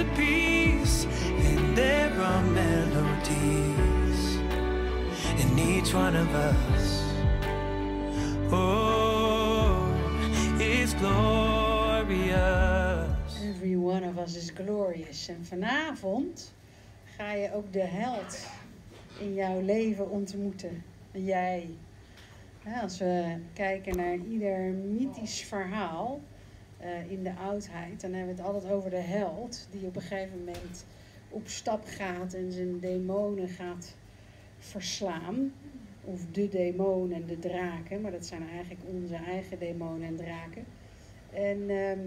a peace, and there are melodies in each one of us. Oh, it's glorious. Every one of us is glorious. En vanavond ga je ook de held in jouw leven ontmoeten. Jij. Als we kijken naar ieder mythisch verhaal eh, in de oudheid, dan hebben we het altijd over de held die op een gegeven moment op stap gaat en zijn demonen gaat verslaan. Of de demonen en de draken, maar dat zijn eigenlijk onze eigen demonen en draken. En ehm,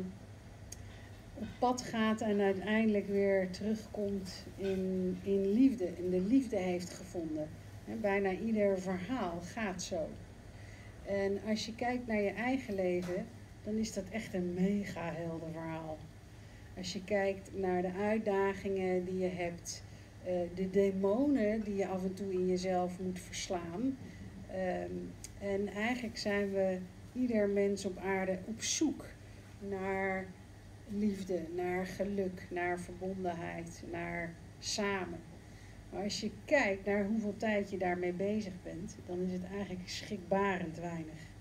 op pad gaat en uiteindelijk weer terugkomt in, in liefde. En de liefde heeft gevonden. En bijna ieder verhaal gaat zo. En als je kijkt naar je eigen leven, dan is dat echt een mega helder verhaal. Als je kijkt naar de uitdagingen die je hebt, eh, de demonen die je af en toe in jezelf moet verslaan. Ehm, en eigenlijk zijn we, ieder mens op aarde, op zoek naar liefde, naar geluk, naar verbondenheid, naar samen. Maar als je kijkt naar hoeveel tijd je daarmee bezig bent, dan is het eigenlijk schrikbarend weinig.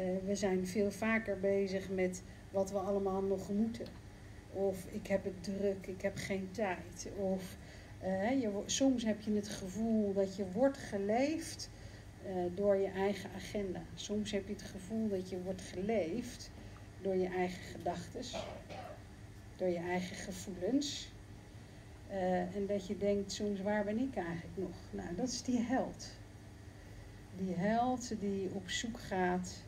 Uh, we zijn veel vaker bezig met wat we allemaal nog moeten. Of ik heb het druk, ik heb geen tijd. Of je, soms heb je het gevoel dat je wordt geleefd uh, door je eigen agenda. Soms heb je het gevoel dat je wordt geleefd door je eigen gedachten, door je eigen gevoelens. En dat je denkt soms, waar ben ik eigenlijk nog? Nou, dat is die held. Die held die op zoek gaat,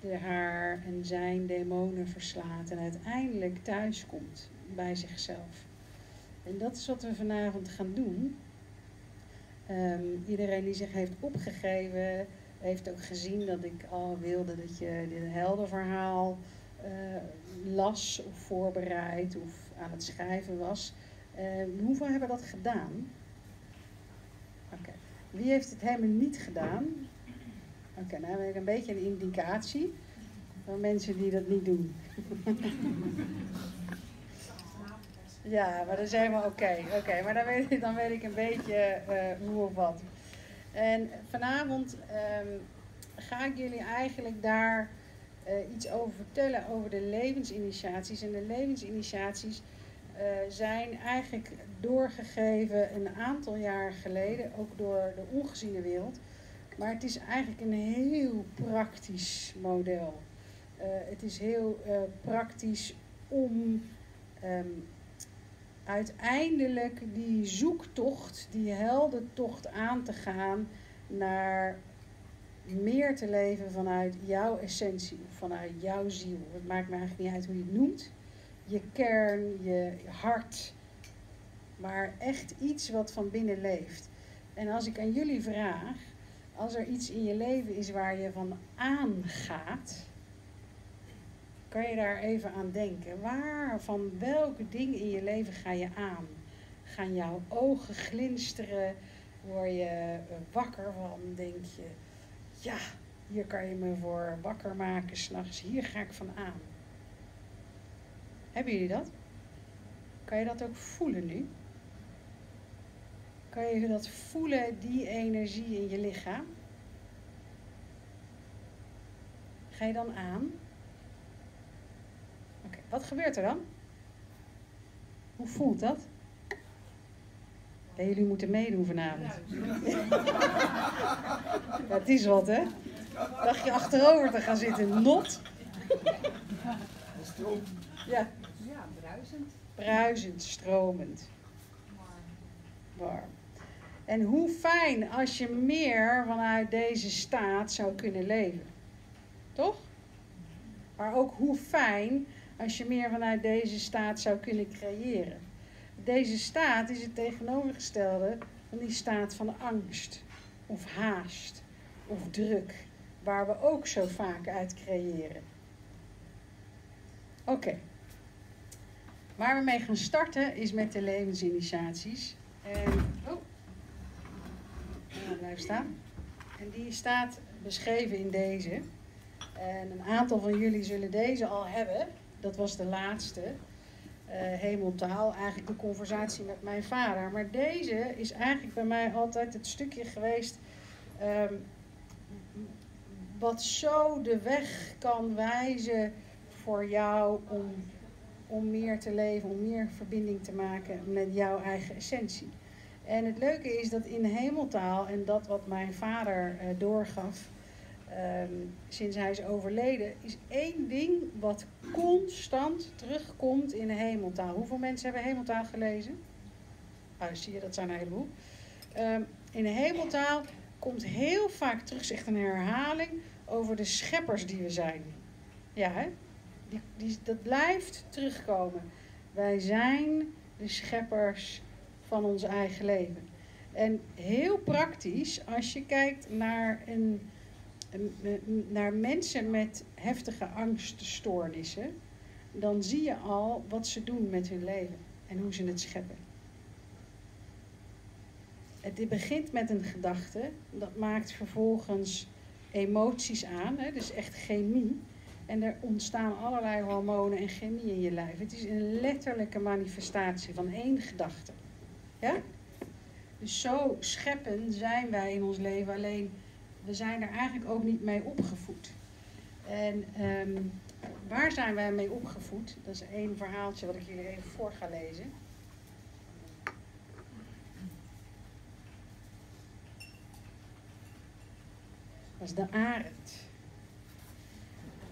de haar en zijn demonen verslaat en uiteindelijk thuiskomt bij zichzelf. En dat is wat we vanavond gaan doen. Um, iedereen die zich heeft opgegeven, heeft ook gezien dat ik al wilde dat je dit heldenverhaal uh, las of voorbereid of aan het schrijven was. Uh, hoeveel hebben dat gedaan? Oké. Wie heeft het helemaal niet gedaan? Oké, okay, nou heb ik een beetje een indicatie van mensen die dat niet doen. ja, maar dat is helemaal oké. Oké, okay, maar dan weet, ik, dan weet ik een beetje uh, hoe of wat. En vanavond um, ga ik jullie eigenlijk daar uh, iets over vertellen over de levensinitiaties. En de levensinitiaties uh, zijn eigenlijk doorgegeven een aantal jaar geleden, ook door de ongeziene wereld. Maar het is eigenlijk een heel praktisch model. Uh, het is heel praktisch om um, uiteindelijk die zoektocht, die heldentocht aan te gaan naar meer te leven vanuit jouw essentie, vanuit jouw ziel. Het maakt me eigenlijk niet uit hoe je het noemt. Je kern, je hart, maar echt iets wat van binnen leeft. En als ik aan jullie vraag, als er iets in je leven is waar je van aangaat, kan je daar even aan denken. Waar, van welke dingen in je leven ga je aan? Gaan jouw ogen glinsteren? Word je wakker van? Denk je, ja, hier kan je me voor wakker maken s'nachts. Hier ga ik van aan. Hebben jullie dat? Kan je dat ook voelen nu? Kan je dat voelen, die energie in je lichaam? Ga je dan aan? Oké, okay, wat gebeurt er dan? Hoe voelt dat? Ja, jullie moeten meedoen vanavond. Ja, het is wat, hè? Dacht je achterover te gaan zitten? Not? Ja. Ja, bruisend. Bruisend, stromend. Warm. En hoe fijn als je meer vanuit deze staat zou kunnen leven. Toch? Maar ook hoe fijn als je meer vanuit deze staat zou kunnen creëren. Deze staat is het tegenovergestelde van die staat van angst of haast of druk, waar we ook zo vaak uit creëren. Oké. Waar we mee gaan starten is met de levensinitiaties. En, oh, blijf staan. En die staat beschreven in deze. En een aantal van jullie zullen deze al hebben. Dat was de laatste. hemeltaal, eigenlijk de conversatie met mijn vader. Maar deze is eigenlijk bij mij altijd het stukje geweest ehm, wat zo de weg kan wijzen voor jou om, om meer te leven, om meer verbinding te maken met jouw eigen essentie. En het leuke is dat in hemeltaal, en dat wat mijn vader uh, doorgaf um, sinds hij is overleden, is één ding wat constant terugkomt in de hemeltaal. Hoeveel mensen hebben hemeltaal gelezen? Nou, zie je, dat zijn een heleboel. Um, in de hemeltaal komt heel vaak terug, zegt een herhaling, over de scheppers die we zijn. Ja, hè? Die, dat blijft terugkomen. Wij zijn de scheppers van ons eigen leven. En heel praktisch, als je kijkt naar, een, naar mensen met heftige angststoornissen, dan zie je al wat ze doen met hun leven en hoe ze het scheppen. Het begint met een gedachte, dat maakt vervolgens emoties aan, hè, dus echt chemie. En er ontstaan allerlei hormonen en chemie in je lijf. Het is een letterlijke manifestatie van één gedachte. Ja? Dus zo scheppen zijn wij in ons leven, alleen we zijn er eigenlijk ook niet mee opgevoed. En um, waar zijn wij mee opgevoed? Dat is één verhaaltje wat ik jullie even voor ga lezen. Dat is de arend.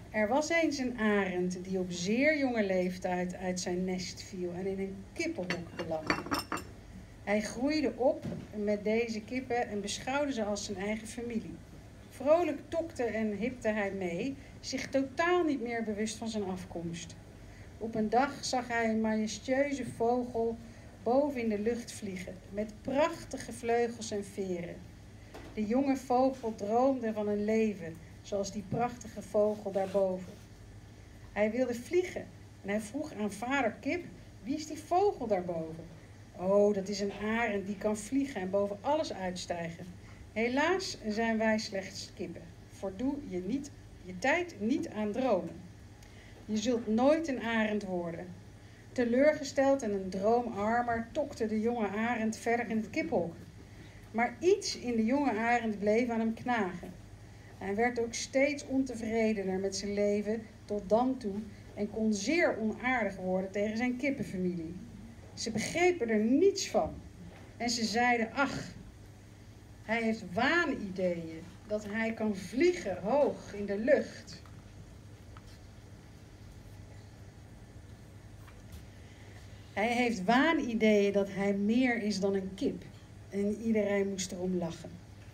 Er was eens een arend die op zeer jonge leeftijd uit zijn nest viel en in een kippenhok belandde. Hij groeide op met deze kippen en beschouwde ze als zijn eigen familie. Vrolijk tokte en hipte hij mee, zich totaal niet meer bewust van zijn afkomst. Op een dag zag hij een majestueuze vogel boven in de lucht vliegen, met prachtige vleugels en veren. De jonge vogel droomde van een leven, zoals die prachtige vogel daarboven. Hij wilde vliegen en hij vroeg aan vader Kip: Wie is die vogel daarboven? Oh, dat is een arend die kan vliegen en boven alles uitstijgen. Helaas zijn wij slechts kippen. Voldoe je, niet, je tijd niet aan dromen. Je zult nooit een arend worden. Teleurgesteld en een droomarmer tokte de jonge arend verder in het kiphok. Maar iets in de jonge arend bleef aan hem knagen. Hij werd ook steeds ontevredener met zijn leven tot dan toe en kon zeer onaardig worden tegen zijn kippenfamilie. Ze begrepen er niets van. En ze zeiden, ach, hij heeft waanideeën dat hij kan vliegen hoog in de lucht. Hij heeft waanideeën dat hij meer is dan een kip. En iedereen moest erom lachen.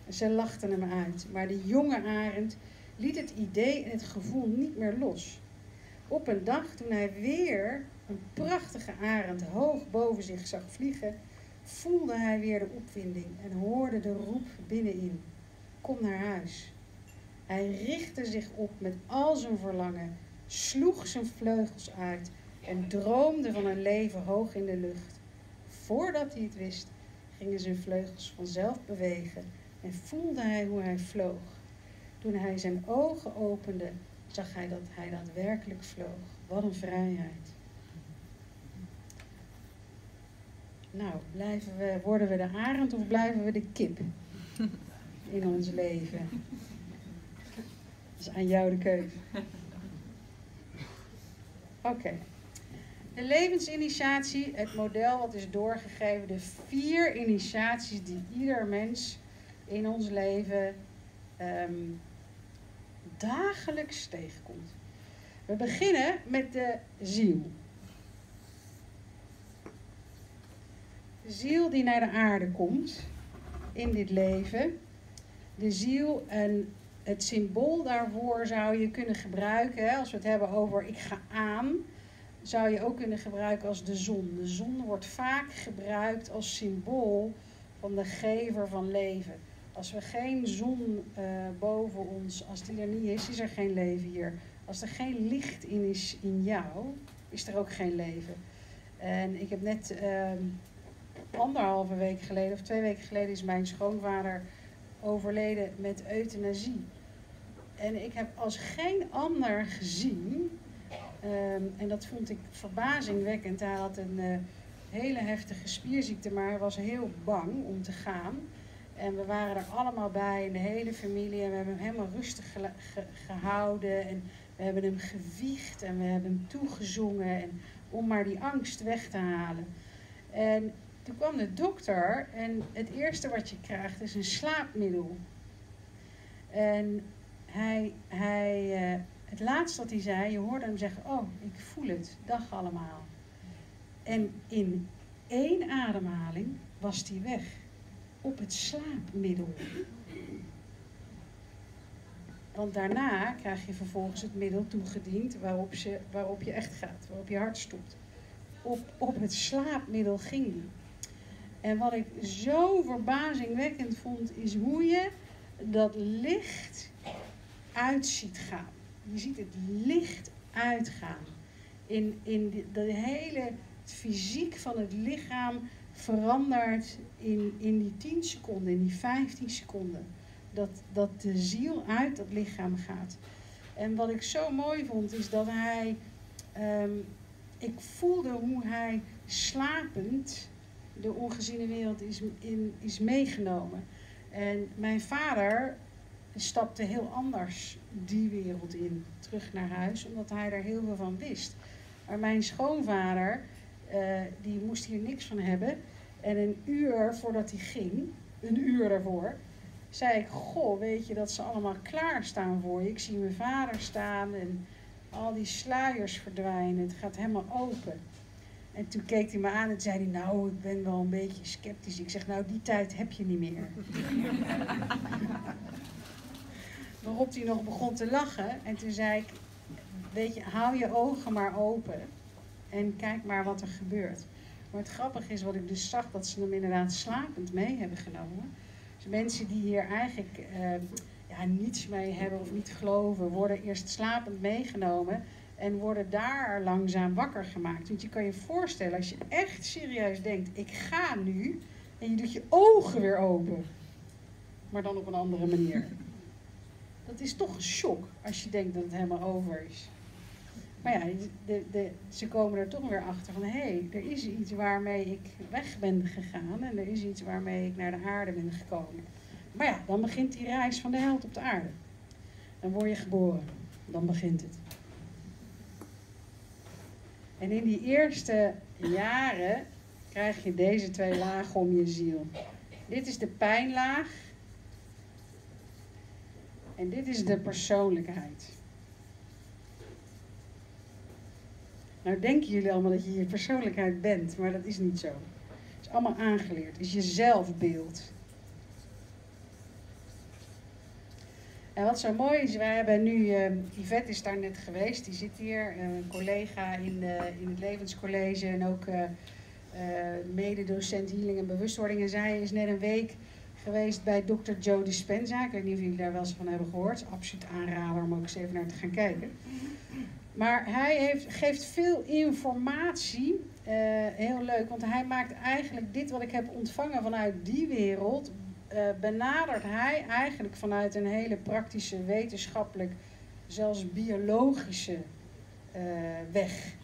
En ze lachten hem uit. Maar de jonge arend liet het idee en het gevoel niet meer los. Op een dag, toen hij weer een prachtige arend hoog boven zich zag vliegen, voelde hij weer de opwinding en hoorde de roep binnenin: Kom naar huis. Hij richtte zich op met al zijn verlangen, sloeg zijn vleugels uit en droomde van een leven hoog in de lucht. Voordat hij het wist, gingen zijn vleugels vanzelf bewegen en voelde hij hoe hij vloog. Toen hij zijn ogen opende, zag hij dat hij daadwerkelijk vloog. Wat een vrijheid. Nou, blijven we, worden we de arend of blijven we de kip in ons leven? Dat is aan jou de keuze. Oké. De levensinitiatie, het model wat is doorgegeven, de vier initiaties die ieder mens in ons leven um, dagelijks tegenkomt. We beginnen met de ziel. De ziel die naar de aarde komt in dit leven. De ziel en het symbool daarvoor zou je kunnen gebruiken, als we het hebben over ik ga aan, zou je ook kunnen gebruiken als de zon. De zon wordt vaak gebruikt als symbool van de gever van leven. Als we geen zon uh, boven ons, als die er niet is, is er geen leven hier. Als er geen licht in is in jou, is er ook geen leven. En ik heb net uh, anderhalve week geleden, of twee weken geleden, is mijn schoonvader overleden met euthanasie. En ik heb als geen ander gezien Ehm, en dat vond ik verbazingwekkend. Hij had een eh, hele heftige spierziekte, maar hij was heel bang om te gaan. En we waren er allemaal bij, in de hele familie. En we hebben hem helemaal rustig gehouden. En we hebben hem gewiegd en we hebben hem toegezongen. En, om maar die angst weg te halen. En toen kwam de dokter en het eerste wat je krijgt is een slaapmiddel. En hij, hij, uh, het laatste wat hij zei, je hoorde hem zeggen, oh, ik voel het, dag allemaal. En in één ademhaling was hij weg, op het slaapmiddel. Want daarna krijg je vervolgens het middel toegediend waarop, ze, waarop je echt gaat, waarop je hart stopt. Op, op het slaapmiddel ging hij. En wat ik zo verbazingwekkend vond, is hoe je dat licht uit ziet gaan. Je ziet het licht uitgaan. In, in de, hele fysiek van het lichaam verandert in, in die 10 seconden, in die 15 seconden. Dat, dat de ziel uit dat lichaam gaat. En wat ik zo mooi vond, is dat hij. Ehm, ik voelde hoe hij slapend de ongeziene wereld is, in, is meegenomen. En mijn vader stapte heel anders die wereld in, terug naar huis, omdat hij daar heel veel van wist. Maar mijn schoonvader, uh, die moest hier niks van hebben. En een uur voordat hij ging, een uur daarvoor, zei ik: Goh, weet je dat ze allemaal klaarstaan voor je? Ik zie mijn vader staan en al die sluiers verdwijnen. Het gaat helemaal open. En toen keek hij me aan en zei hij, nou, ik ben wel een beetje sceptisch. Ik zeg, nou, die tijd heb je niet meer. Waarop hij nog begon te lachen. En toen zei ik, weet je, hou je ogen maar open. En kijk maar wat er gebeurt. Maar het grappige is wat ik dus zag, dat ze hem inderdaad slapend mee hebben genomen. Dus mensen die hier eigenlijk uh, ja, niets mee hebben of niet geloven, worden eerst slapend meegenomen. En worden daar langzaam wakker gemaakt. Want je kan je voorstellen, als je echt serieus denkt, ik ga nu. En je doet je ogen weer open. Maar dan op een andere manier. Dat is toch een shock als je denkt dat het helemaal over is. Maar ja, de, de, ze komen er toch weer achter van hé, hey, er is iets waarmee ik weg ben gegaan en er is iets waarmee ik naar de aarde ben gekomen. Maar ja, dan begint die reis van de held op de aarde. Dan word je geboren. Dan begint het. En in die eerste jaren krijg je deze twee lagen om je ziel. Dit is de pijnlaag. En dit is de persoonlijkheid. Nou denken jullie allemaal dat je je persoonlijkheid bent, maar dat is niet zo. Het is allemaal aangeleerd. Het is je zelfbeeld. En wat zo mooi is, wij hebben nu, uh, Yvette is daar net geweest, die zit hier, uh, een collega in, uh, in het Levenscollege en ook uh, mededocent healing en bewustwording. En zij is net een week geweest bij Dr. Joe Dispenza. Ik weet niet of jullie daar wel eens van hebben gehoord. Absoluut aanrader om ook eens even naar te gaan kijken. Maar hij heeft, geeft veel informatie. heel leuk, want hij maakt eigenlijk dit wat ik heb ontvangen vanuit die wereld benadert hij eigenlijk vanuit een hele praktische, wetenschappelijk, zelfs biologische uh, weg.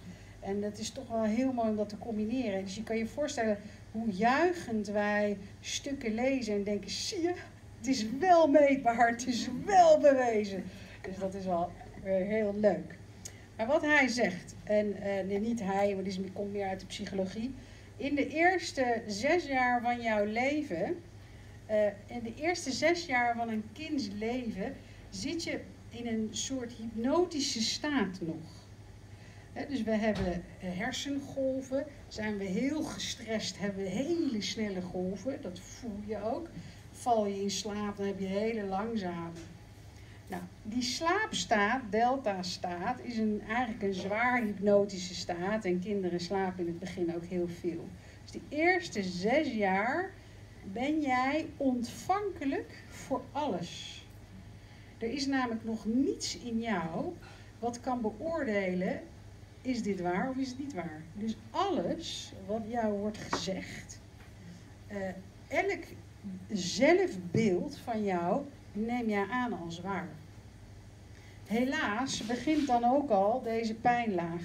En het is toch wel heel mooi om dat te combineren. Dus je kan je voorstellen hoe juichend wij stukken lezen en denken: zie je, het is wel meetbaar, het is wel bewezen. Dus dat is wel heel leuk. Maar wat hij zegt, en uh, niet hij, maar die komt meer uit de psychologie. In de eerste zes jaar van jouw leven uh, in de eerste zes jaar van een kinds leven zit je in een soort hypnotische staat nog. dus we hebben eh, hersengolven. Zijn we heel gestrest, hebben we hele snelle golven. Dat voel je ook. Val je in slaap, dan heb je hele langzame. Nou, die slaapstaat, delta-staat, is een, eigenlijk een zwaar hypnotische staat. En kinderen slapen in het begin ook heel veel. Dus die eerste zes jaar ben jij ontvankelijk voor alles. Er is namelijk nog niets in jou wat kan beoordelen, is dit waar of is het niet waar. Dus alles wat jou wordt gezegd, uh, elk zelfbeeld van jou neem jij aan als waar. helaas begint dan ook al deze pijnlaag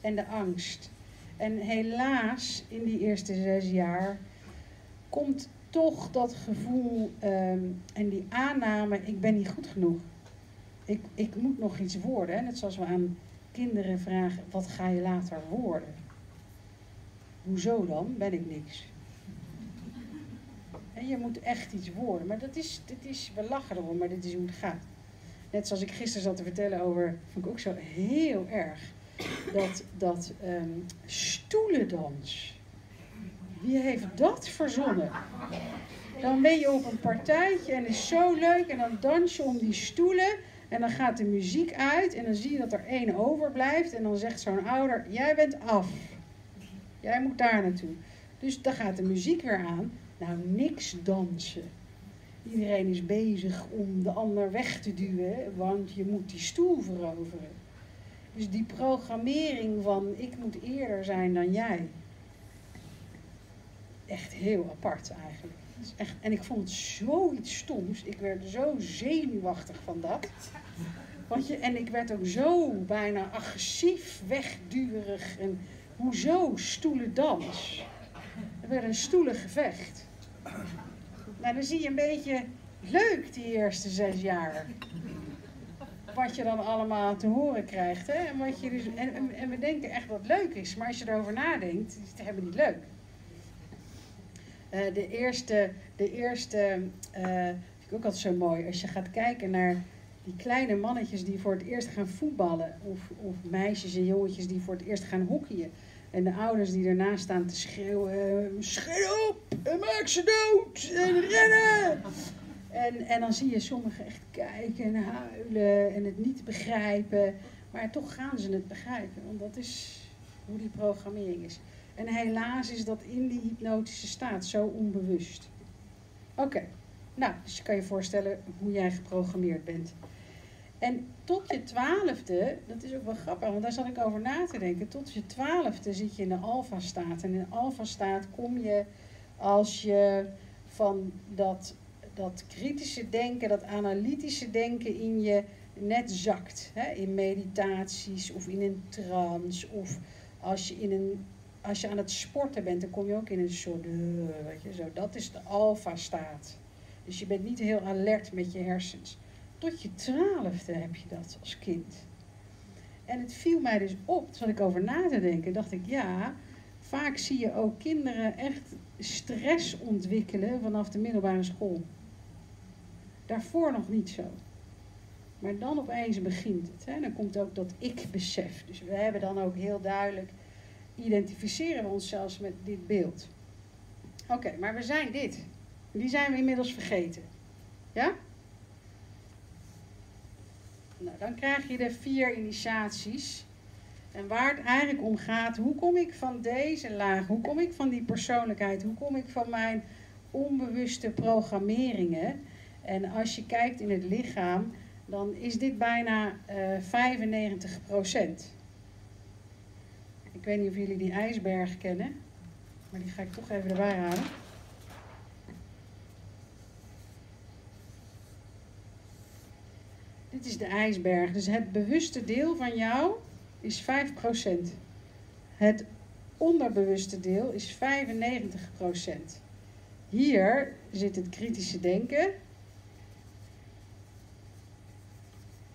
en de angst. En helaas in die eerste zes jaar komt toch dat gevoel ehm, en die aanname, ik ben niet goed genoeg. Ik, ik moet nog iets worden. Net zoals we aan kinderen vragen, wat ga je later worden? Hoezo dan? Ben ik niks. En je moet echt iets worden. Maar dat is, dit is, we lachen erom, maar dit is hoe het gaat. Net zoals ik gisteren zat te vertellen over, vond ik ook zo heel erg, dat, dat um, stoelendans. Wie heeft dat verzonnen? Dan ben je op een partijtje en is zo leuk en dan dans je om die stoelen en dan gaat de muziek uit en dan zie je dat er één overblijft en dan zegt zo'n ouder, jij bent af. Jij moet daar naartoe. Dus dan gaat de muziek weer aan. Nou, niks dansen. Iedereen is bezig om de ander weg te duwen, want je moet die stoel veroveren. Dus die programmering van ik moet eerder zijn dan jij. Echt heel apart eigenlijk. Echt, en ik vond het zoiets stoms. Ik werd zo zenuwachtig van dat. Want je, en ik werd ook zo bijna agressief, wegduwerig. En hoezo stoelendans? Er werd een stoelengevecht. Nou, dan zie je een beetje leuk die eerste zes jaar. Wat je dan allemaal te horen krijgt. Hè? En, wat je dus, en, en we denken echt wat leuk is. Maar als je erover nadenkt, is het helemaal niet leuk. Uh, de eerste, de eerste uh, vind ik ook altijd zo mooi. Als je gaat kijken naar die kleine mannetjes die voor het eerst gaan voetballen. Of, of meisjes en jongetjes die voor het eerst gaan hockeyen. En de ouders die ernaast staan te schreeuwen: Schreeuw op en maak ze dood en rennen! En, en dan zie je sommigen echt kijken en huilen en het niet begrijpen. Maar toch gaan ze het begrijpen, want dat is hoe die programmering is. En helaas is dat in die hypnotische staat zo onbewust. Oké, nou, dus je kan je voorstellen hoe jij geprogrammeerd bent. En tot je twaalfde, dat is ook wel grappig, want daar zat ik over na te denken. Tot je twaalfde zit je in de alfa-staat. En in de alfa-staat kom je als je van dat, dat kritische denken, dat analytische denken in je net zakt. Hè? In meditaties of in een trance. Of als je, in een, als je aan het sporten bent, dan kom je ook in een soort. Weet je, zo. Dat is de alfa-staat. Dus je bent niet heel alert met je hersens. Tot je twaalfde heb je dat als kind. En het viel mij dus op, toen ik over na te denken, dacht ik, ja, vaak zie je ook kinderen echt stress ontwikkelen vanaf de middelbare school. Daarvoor nog niet zo. Maar dan opeens begint het. Hè? Dan komt ook dat ik-besef. Dus we hebben dan ook heel duidelijk, identificeren we onszelf met dit beeld. Oké, maar we zijn dit. Die zijn we inmiddels vergeten. Ja? Nou, dan krijg je de vier initiaties. En waar het eigenlijk om gaat, hoe kom ik van deze laag, hoe kom ik van die persoonlijkheid, hoe kom ik van mijn onbewuste programmeringen. En als je kijkt in het lichaam, dan is dit bijna uh, eh, 95%. Ik weet niet of jullie die ijsberg kennen, maar die ga ik toch even erbij halen. Dit is de ijsberg. Dus het bewuste deel van jou is 5%. Het onderbewuste deel is 95%. Hier zit het kritische denken.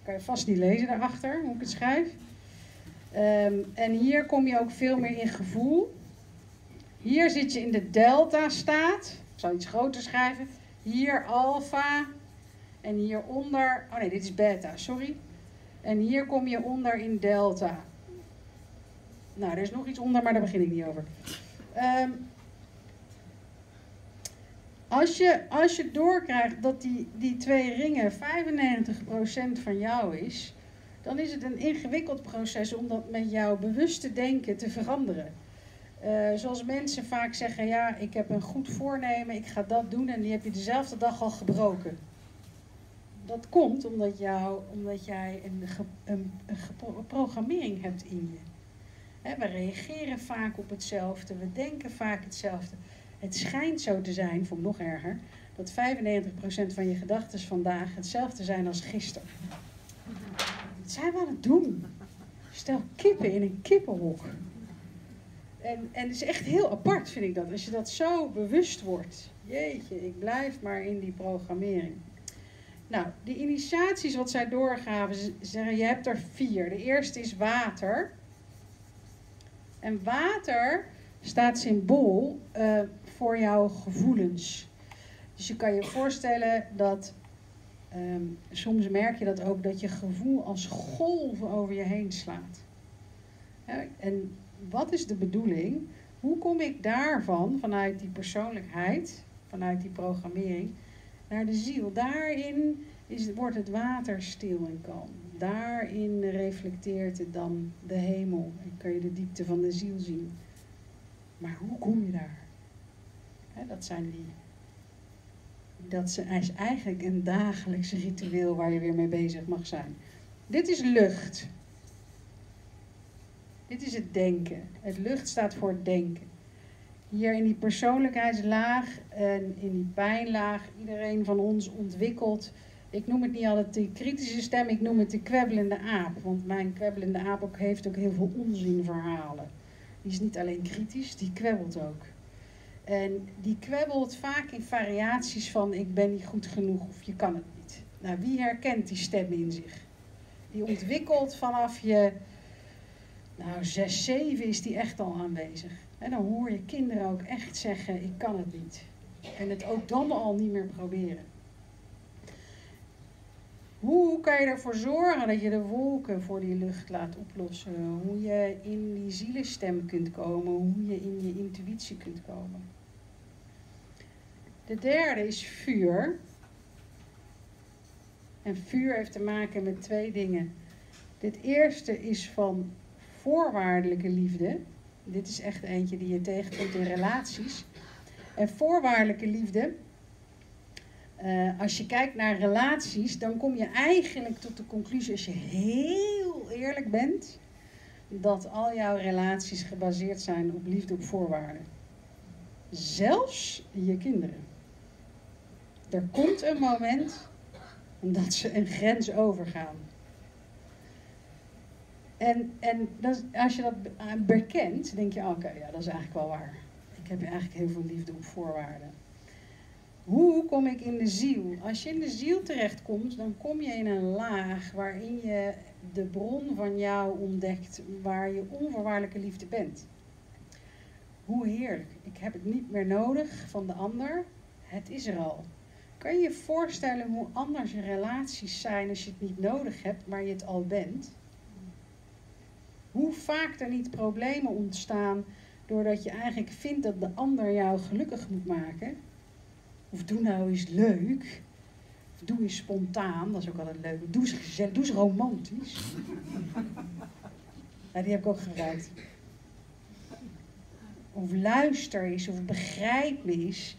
Kan je vast niet lezen daarachter, hoe ik het schrijf. Um, en hier kom je ook veel meer in gevoel. Hier zit je in de delta-staat. Ik zal iets groter schrijven. Hier alfa, en hieronder, oh nee, dit is beta, sorry. En hier kom je onder in delta. Nou, er is nog iets onder, maar daar begin ik niet over. Um, als, je, als je doorkrijgt dat die, die twee ringen 95% van jou is, dan is het een ingewikkeld proces om dat met jouw bewuste denken te veranderen. Uh, zoals mensen vaak zeggen, ja, ik heb een goed voornemen, ik ga dat doen en die heb je dezelfde dag al gebroken dat komt omdat, jou, omdat jij een, een, een programmering hebt in je. we reageren vaak op hetzelfde, we denken vaak hetzelfde. Het schijnt zo te zijn, voor nog erger, dat 95% van je gedachten vandaag hetzelfde zijn als gisteren. Wat zijn we aan het doen? Stel kippen in een kippenhok. En, en het is echt heel apart, vind ik dat. Als je dat zo bewust wordt. Jeetje, ik blijf maar in die programmering. Nou, die initiaties wat zij doorgaven, ze zeggen je hebt er vier. De eerste is water. En water staat symbool uh, voor jouw gevoelens. Dus je kan je voorstellen dat um, soms merk je dat ook, dat je gevoel als golven over je heen slaat. en wat is de bedoeling? Hoe kom ik daarvan, vanuit die persoonlijkheid, vanuit die programmering, naar de ziel? Daarin is, wordt het water stil en kalm. Daarin reflecteert het dan de hemel en kan je de diepte van de ziel zien. Maar hoe kom je daar? dat zijn die. Dat is eigenlijk een dagelijks ritueel waar je weer mee bezig mag zijn. Dit is lucht. Dit is het denken. Het lucht staat voor het denken. Hier in die persoonlijkheidslaag en in die pijnlaag, iedereen van ons ontwikkelt. Ik noem het niet altijd de kritische stem, ik noem het de kwebbelende aap. Want mijn kwebbelende aap ook, heeft ook heel veel onzinverhalen. Die is niet alleen kritisch, die kwebbelt ook. En die kwebbelt vaak in variaties van ik ben niet goed genoeg of je kan het niet. Nou, wie herkent die stem in zich? Die ontwikkelt vanaf je, nou, zes, zeven is die echt al aanwezig. En dan hoor je kinderen ook echt zeggen, ik kan het niet. En het ook dan al niet meer proberen. Hoe kan je ervoor zorgen dat je de wolken voor die lucht laat oplossen? Hoe je in die zielenstem kunt komen, hoe je in je intuïtie kunt komen. De derde is vuur. En vuur heeft te maken met twee dingen. Dit eerste is van voorwaardelijke liefde. Dit is echt eentje die je tegenkomt in relaties. En voorwaardelijke liefde, uh, als je kijkt naar relaties, dan kom je eigenlijk tot de conclusie, als je heel eerlijk bent, dat al jouw relaties gebaseerd zijn op liefde op voorwaarden. Zelfs je kinderen. Er komt een moment dat ze een grens overgaan. En, en als je dat bekent, denk je, oké, ja, dat is eigenlijk wel waar. Ik heb eigenlijk heel veel liefde op voorwaarden. Hoe kom ik in de ziel? Als je in de ziel terechtkomt, dan kom je in een laag waarin je de bron van jou ontdekt, waar je onvoorwaardelijke liefde bent. Hoe heerlijk. Ik heb het niet meer nodig van de ander. Het is er al. Kan je je voorstellen hoe anders relaties zijn als je het niet nodig hebt, maar je het al bent? Hoe vaak er niet problemen ontstaan doordat je eigenlijk vindt dat de ander jou gelukkig moet maken? Of doe nou eens leuk. Of doe eens spontaan, dat is ook altijd leuk. Doe eens doe eens romantisch. Ja, die heb ik ook gebruikt. Of luister eens, of begrijp eens.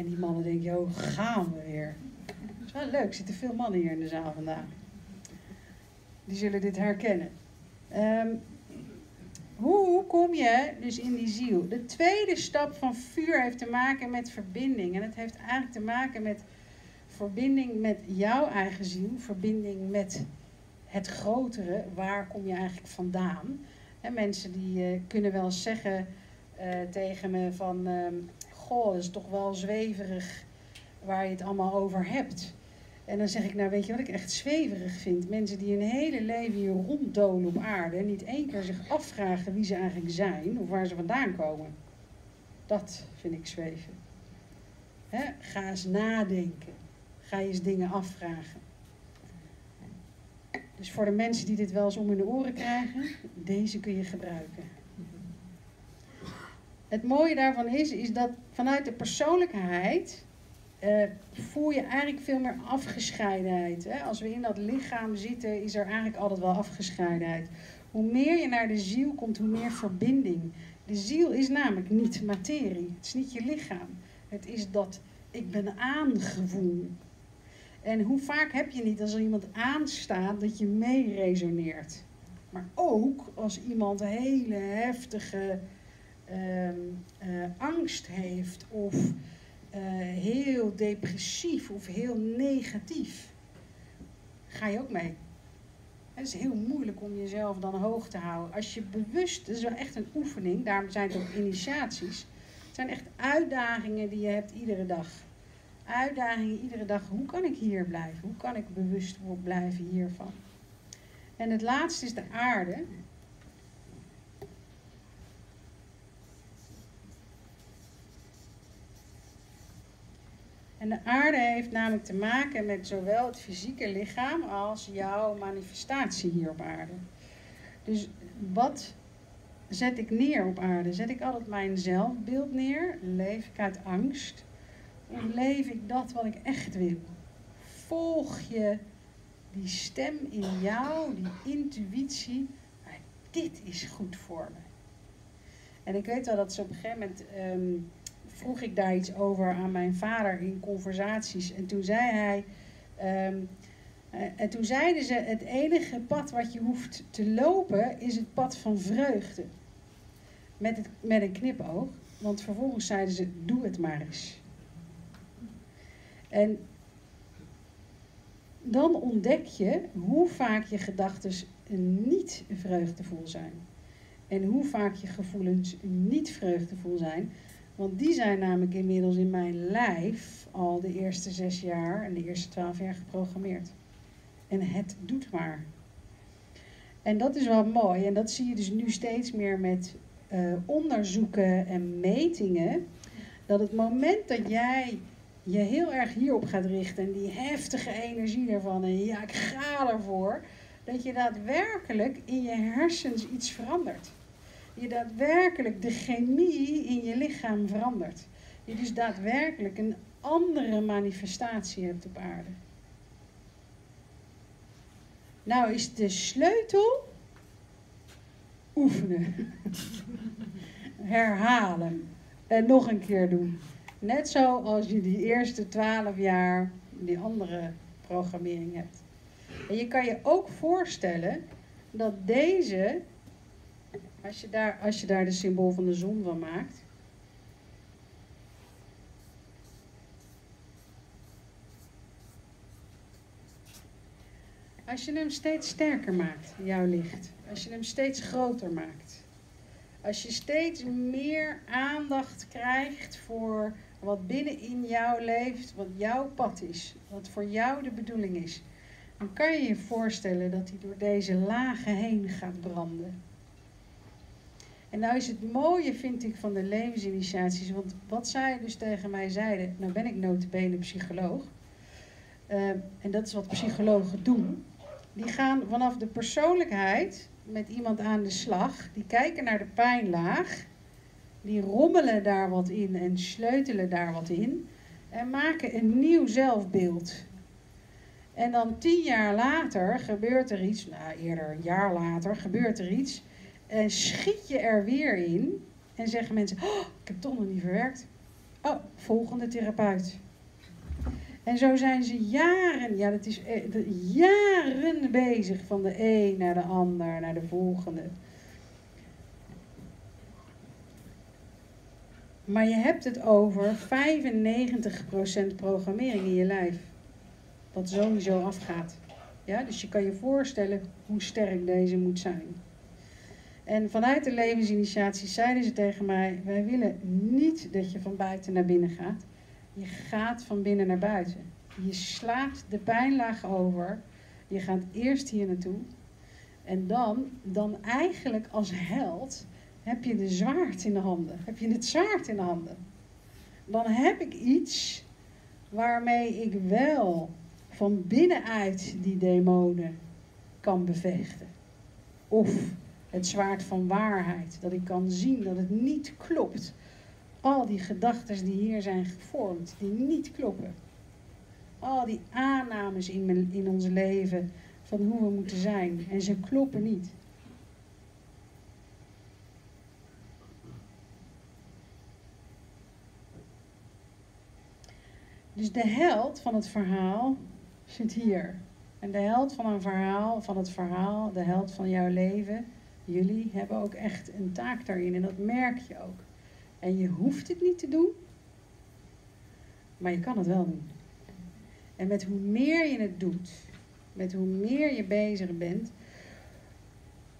En die mannen denken, joh, gaan we weer. Het is wel leuk, er zitten veel mannen hier in de zaal vandaag. Die zullen dit herkennen. Ehm, hoe kom je dus in die ziel? De tweede stap van vuur heeft te maken met verbinding. En het heeft eigenlijk te maken met verbinding met jouw eigen ziel, verbinding met het grotere. Waar kom je eigenlijk vandaan? En mensen die uh, kunnen wel zeggen uh, tegen me van, uh, goh, dat is toch wel zweverig waar je het allemaal over hebt. En dan zeg ik, nou weet je wat ik echt zweverig vind? Mensen die een hele leven hier ronddolen op aarde en niet één keer zich afvragen wie ze eigenlijk zijn of waar ze vandaan komen. Dat vind ik zweven. Ga eens nadenken. Ga eens dingen afvragen. Dus voor de mensen die dit wel eens om hun oren krijgen, deze kun je gebruiken. Het mooie daarvan is, is dat vanuit de persoonlijkheid uh, voel je eigenlijk veel meer afgescheidenheid. Hè? Als we in dat lichaam zitten, is er eigenlijk altijd wel afgescheidenheid. Hoe meer je naar de ziel komt, hoe meer verbinding. De ziel is namelijk niet materie. Het is niet je lichaam. Het is dat ik ben aangevoel. En hoe vaak heb je niet als er iemand aanstaat dat je mee resoneert. Maar ook als iemand hele heftige ehm, eh, angst heeft of uh, heel depressief of heel negatief, ga je ook mee. Het is heel moeilijk om jezelf dan hoog te houden. Als je bewust, dat is wel echt een oefening, daarom zijn het ook initiaties. Het zijn echt uitdagingen die je hebt iedere dag. Uitdagingen iedere dag. Hoe kan ik hier blijven? Hoe kan ik bewust blijven hiervan? En het laatste is de aarde. En de aarde heeft namelijk te maken met zowel het fysieke lichaam als jouw manifestatie hier op aarde. Dus wat zet ik neer op aarde? Zet ik altijd mijn zelfbeeld neer? Leef ik uit angst? Of leef ik dat wat ik echt wil? Volg je die stem in jou, die intuïtie? dit is goed voor me. En ik weet wel dat ze op een gegeven moment. Ehm, vroeg ik daar iets over aan mijn vader in conversaties. En toen zei hij. Ehm, eh, en toen zeiden ze: Het enige pad wat je hoeft te lopen is het pad van vreugde. Met, met een knipoog. Want vervolgens zeiden ze: Doe het maar eens. En dan ontdek je hoe vaak je gedachten niet vreugdevol zijn. En hoe vaak je gevoelens niet vreugdevol zijn. Want die zijn namelijk inmiddels in mijn lijf al de eerste zes jaar en de eerste twaalf jaar geprogrammeerd. En het doet maar. En dat is wel mooi. En dat zie je dus nu steeds meer met uh, onderzoeken en metingen. Dat het moment dat jij je heel erg hierop gaat richten en die heftige energie ervan en ja, ik ga ervoor, dat je daadwerkelijk in je hersens iets verandert je daadwerkelijk de chemie in je lichaam verandert. Je dus daadwerkelijk een andere manifestatie hebt op aarde. Nou is de sleutel oefenen. Herhalen. En nog een keer doen. Net zoals je die eerste twaalf jaar die andere programmering hebt. En je kan je ook voorstellen dat deze als je daar, als je daar de symbool van de zon van maakt. Als je hem steeds sterker maakt, jouw licht. Als je hem steeds groter maakt. Als je steeds meer aandacht krijgt voor wat binnenin jou leeft, wat jouw pad is, wat voor jou de bedoeling is, dan kan je je voorstellen dat hij door deze lagen heen gaat branden. En nou is het mooie, vind ik, van de levensinitiaties. Want wat zij dus tegen mij zeiden, nou ben ik notabene psycholoog. Uh, en dat is wat psychologen doen. Die gaan vanaf de persoonlijkheid met iemand aan de slag. Die kijken naar de pijnlaag. Die rommelen daar wat in en sleutelen daar wat in. En maken een nieuw zelfbeeld. En dan tien jaar later gebeurt er iets, nou eerder een jaar later gebeurt er iets uh, schiet je er weer in en zeggen mensen: oh, Ik heb toch nog niet verwerkt. Oh, volgende therapeut. En zo zijn ze jaren, ja, dat is eh, jaren bezig van de een naar de ander, naar de volgende. Maar je hebt het over 95% programmering in je lijf. Wat sowieso afgaat. Ja, dus je kan je voorstellen hoe sterk deze moet zijn. En vanuit de levensinitiatie zeiden ze tegen mij: Wij willen niet dat je van buiten naar binnen gaat. Je gaat van binnen naar buiten. Je slaat de pijnlaag over. Je gaat eerst hier naartoe. En dan, dan eigenlijk als held, heb je de zwaard in de handen. Heb je het zwaard in de handen. Dan heb ik iets waarmee ik wel van binnenuit die demonen kan bevechten. Of het zwaard van waarheid. Dat ik kan zien dat het niet klopt. Al die gedachten die hier zijn gevormd, die niet kloppen. Al die aannames in, in ons leven van hoe we moeten zijn. En ze kloppen niet. Dus de held van het verhaal zit hier. En de held van een verhaal, van het verhaal, de held van jouw leven, Jullie hebben ook echt een taak daarin en dat merk je ook. En je hoeft het niet te doen, maar je kan het wel doen. En met hoe meer je het doet, met hoe meer je bezig bent,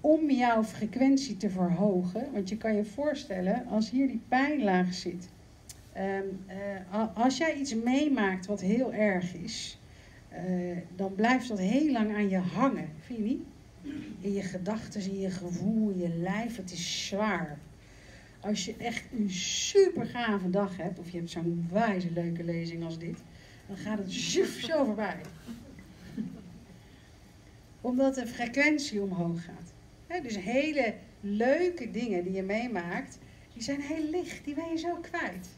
om jouw frequentie te verhogen. Want je kan je voorstellen, als hier die pijnlaag zit. ehm, eh, als jij iets meemaakt wat heel erg is, eh, dan blijft dat heel lang aan je hangen. Vind je niet? In je gedachten, in je gevoel, in je lijf. Het is zwaar. Als je echt een super gave dag hebt, of je hebt zo'n wijze leuke lezing als dit, dan gaat het zo voorbij. Omdat de frequentie omhoog gaat. Dus hele leuke dingen die je meemaakt, die zijn heel licht, die ben je zo kwijt.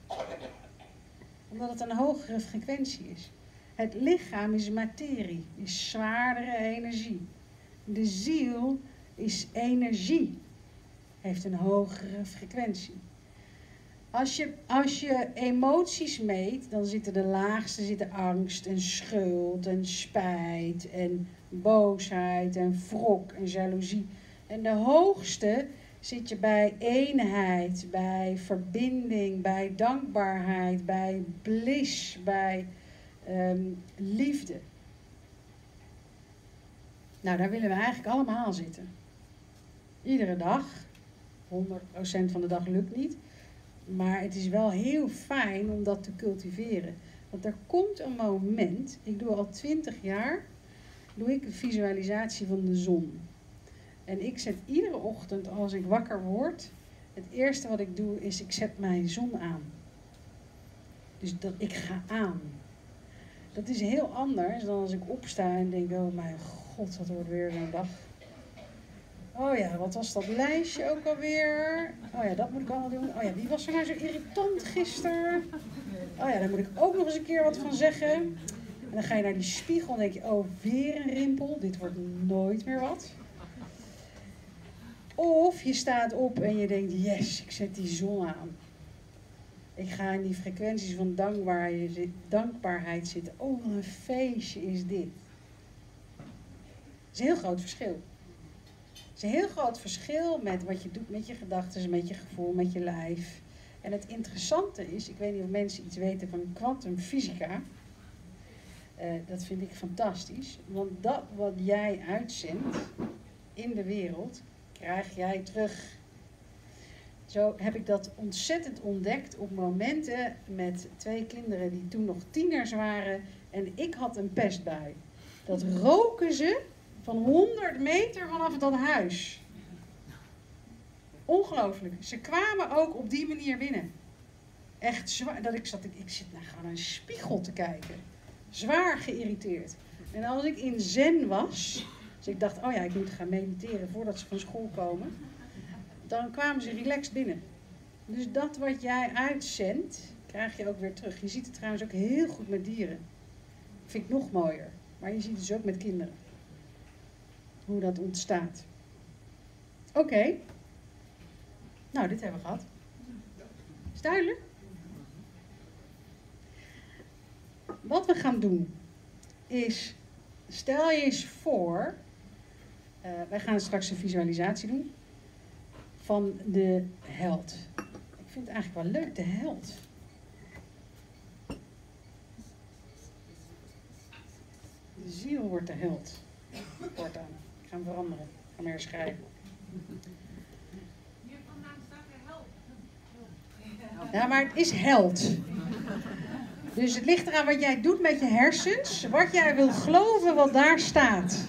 Omdat het een hogere frequentie is. Het lichaam is materie, is zwaardere energie. De ziel is energie, heeft een hogere frequentie. Als je, als je emoties meet, dan zitten de laagste zitten angst en schuld en spijt en boosheid en wrok en jaloezie. En de hoogste zit je bij eenheid, bij verbinding, bij dankbaarheid, bij bliss, bij ehm, liefde. Nou, daar willen we eigenlijk allemaal zitten. Iedere dag. 100% van de dag lukt niet. Maar het is wel heel fijn om dat te cultiveren. Want er komt een moment, ik doe al 20 jaar, doe ik een visualisatie van de zon. En ik zet iedere ochtend als ik wakker word, het eerste wat ik doe is ik zet mijn zon aan. Dus dat ik ga aan. Dat is heel anders dan als ik opsta en denk, oh mijn god, wat wordt weer zo'n dag. Oh ja, wat was dat lijstje ook alweer? Oh ja, dat moet ik allemaal doen. Oh ja, wie was er nou zo irritant gisteren? Oh ja, daar moet ik ook nog eens een keer wat van zeggen. En dan ga je naar die spiegel en denk je, oh, weer een rimpel. Dit wordt nooit meer wat. Of je staat op en je denkt, yes, ik zet die zon aan. Ik ga in die frequenties van dankbaarheid zitten. Oh, wat een feestje is dit. Is een heel groot verschil. Het is een heel groot verschil met wat je doet met je gedachten, met je gevoel, met je lijf. En het interessante is, ik weet niet of mensen iets weten van kwantumfysica. Eh, dat vind ik fantastisch. Want dat wat jij uitzendt in de wereld, krijg jij terug. Zo heb ik dat ontzettend ontdekt op momenten met twee kinderen die toen nog tieners waren. En ik had een pestbui. Dat roken ze van 100 meter vanaf dat huis. Ongelooflijk. Ze kwamen ook op die manier binnen. Echt zwaar. Dat ik zat, ik, zit naar gewoon een spiegel te kijken. Zwaar geïrriteerd. En als ik in zen was, dus ik dacht, oh ja, ik moet gaan mediteren voordat ze van school komen. Dan kwamen ze relaxed binnen. Dus dat wat jij uitzendt, krijg je ook weer terug. Je ziet het trouwens ook heel goed met dieren. Vind ik nog mooier. Maar je ziet het dus ook met kinderen. Hoe dat ontstaat. Oké. Nou, dit hebben we gehad. Is duidelijk? Wat we gaan doen is, stel je eens voor, eh, wij gaan straks een visualisatie doen van de held. Ik vind het eigenlijk wel leuk, de held. De ziel wordt de held. Voortaan. Ik ga hem veranderen. Ik ga hem herschrijven. Hier vandaan staat er help. Ja, maar het is held. Dus het ligt eraan wat jij doet met je hersens. Wat jij wil geloven wat daar staat.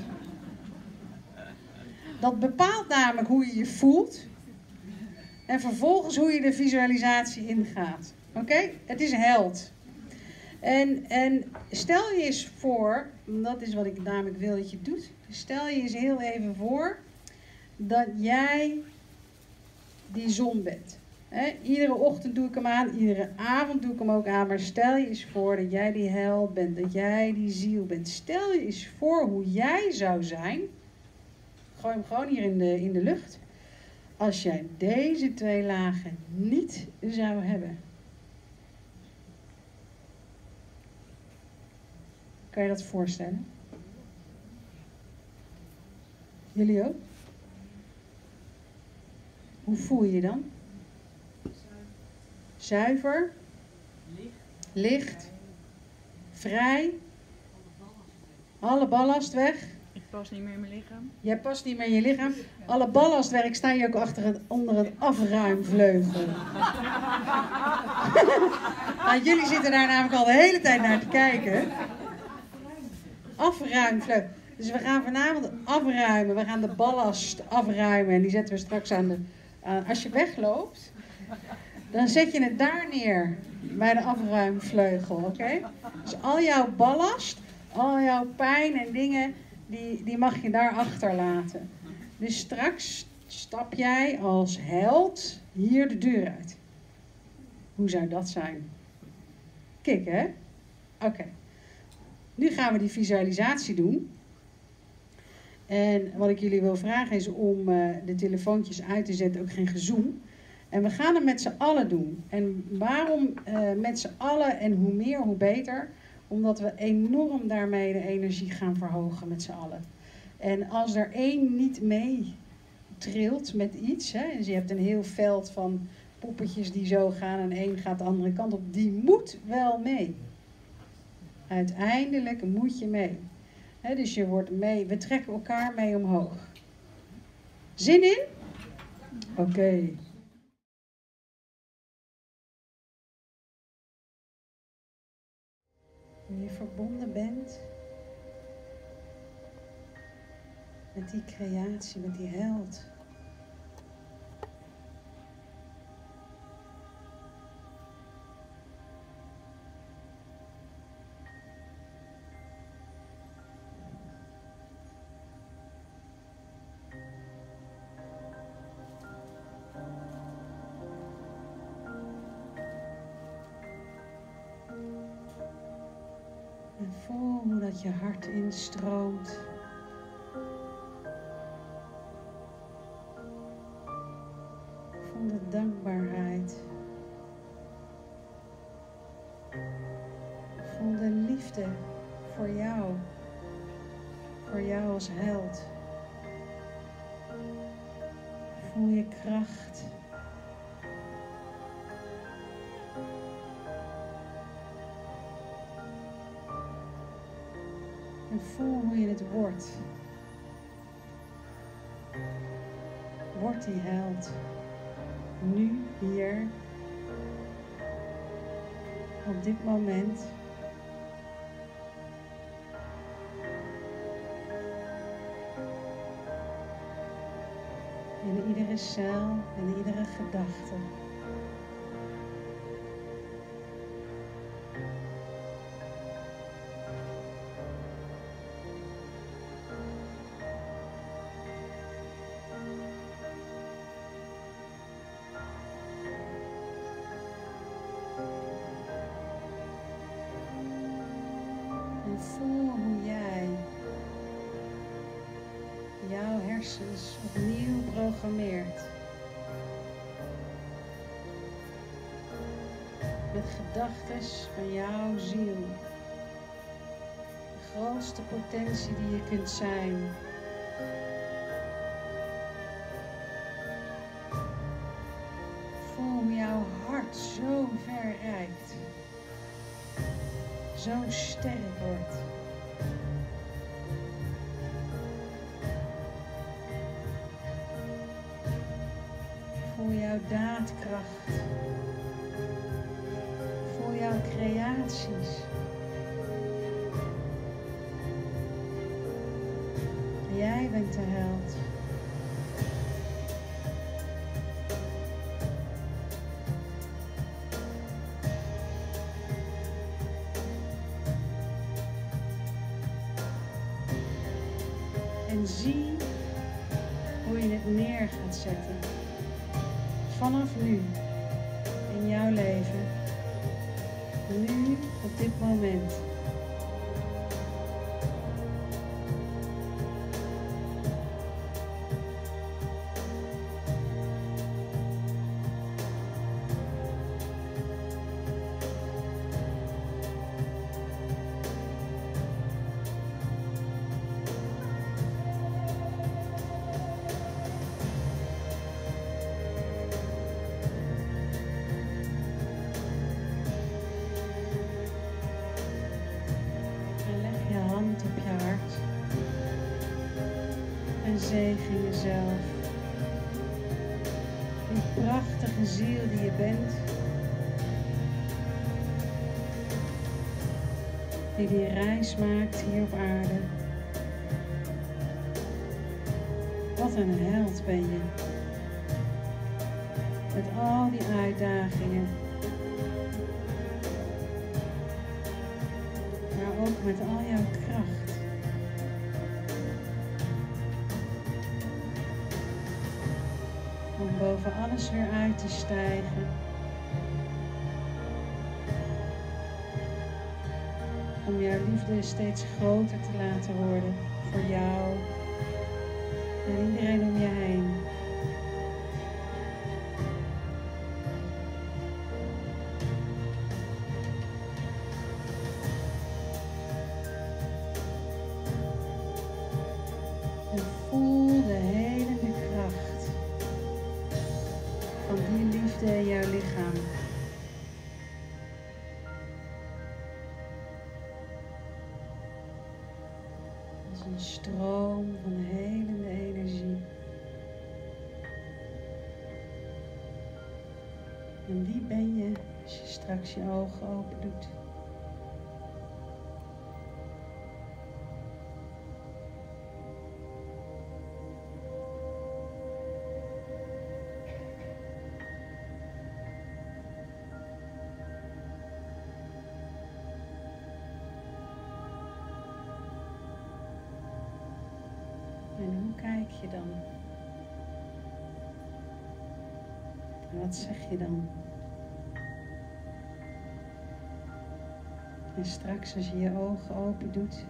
Dat bepaalt namelijk hoe je je voelt. En vervolgens hoe je de visualisatie ingaat. Oké? Het is held. En, en stel je eens voor, dat is wat ik namelijk wil dat je doet. Stel je eens heel even voor dat jij die zon bent. Iedere ochtend doe ik hem aan, iedere avond doe ik hem ook aan. Maar stel je eens voor dat jij die held bent, dat jij die ziel bent. Stel je eens voor hoe jij zou zijn. Gooi hem gewoon hier in de, in de lucht. Als jij deze twee lagen niet zou hebben. Kan je dat voorstellen? Jullie ook? Hoe voel je je dan? Zuiver, licht, vrij, alle ballast weg. past niet meer in mijn lichaam. Jij past niet meer in je lichaam. Alle ballastwerk sta je ook achter het, onder het afruimvleugel. nou, jullie zitten daar namelijk al de hele tijd naar te kijken. Afruimvleugel. Dus we gaan vanavond afruimen. We gaan de ballast afruimen. En die zetten we straks aan de... als je wegloopt, dan zet je het daar neer. Bij de afruimvleugel, oké? Dus al jouw ballast, al jouw pijn en dingen, die, die mag je daar achterlaten. Dus straks stap jij als held hier de deur uit. Hoe zou dat zijn? Kijk, hè? Oké. Nu gaan we die visualisatie doen. En wat ik jullie wil vragen is om eh, de telefoontjes uit te zetten, ook geen gezoem. En we gaan het met z'n allen doen. En waarom eh, met z'n allen en hoe meer, hoe beter? Omdat we enorm daarmee de energie gaan verhogen met z'n allen. En als er één niet mee trilt met iets, hè, dus je hebt een heel veld van poppetjes die zo gaan en één gaat de andere kant op, die moet wel mee. Uiteindelijk moet je mee. Dus je wordt mee, we trekken elkaar mee omhoog. Zin in? Oké. Hoe je verbonden bent met die creatie, met die held. Hart instroomt. Voel de dankbaarheid. Voel de liefde voor jou. Voor jou als held. Voel je kracht. Het wordt. Word die held. Nu, hier. Op dit moment. In iedere cel, in iedere gedachte. Met gedachten van jouw ziel. De grootste potentie die je kunt zijn. Voel hoe jouw hart zo ver reikt zo sterk wordt. Voel jouw daadkracht. Jij bent de held. En zie hoe je het neer gaat zetten. Vanaf nu zegen jezelf. Die prachtige ziel die je bent. Die die reis maakt hier op aarde. Wat een held ben je. Met al die uitdagingen. Maar ook met al jouw kracht. Boven alles weer uit te stijgen. Om jouw liefde steeds groter te laten worden voor jou en iedereen om je heen. Je dan? En straks als je je ogen open doet,